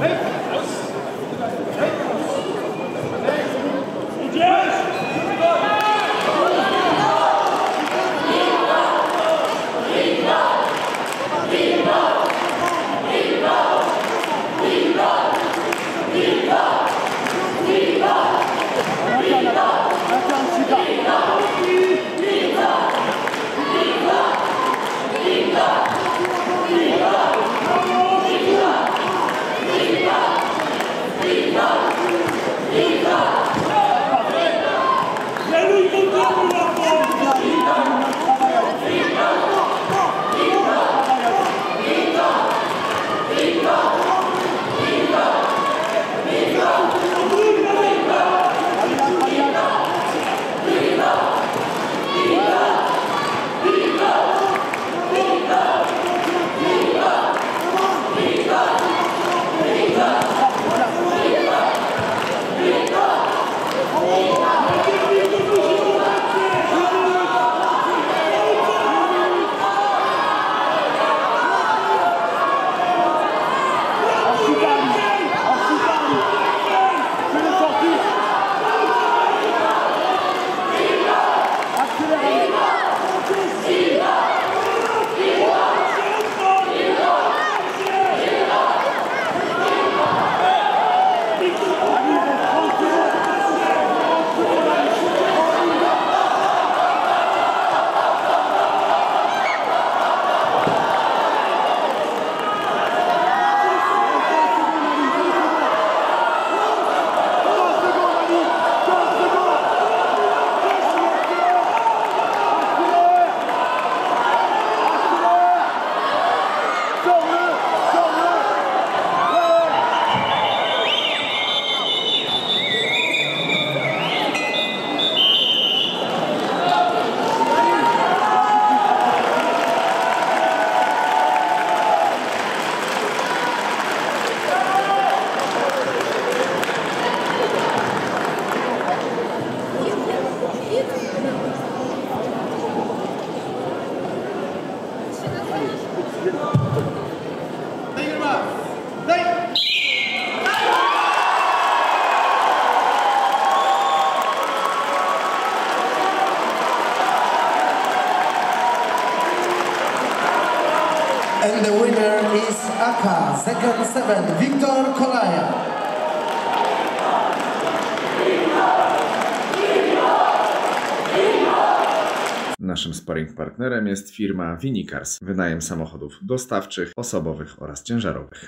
Hey. Thank you. And the winner is Aka, second seven, Wiktor Kolaja. Naszym sparring partnerem jest firma Vinicars, wynajem samochodów dostawczych, osobowych oraz ciężarowych.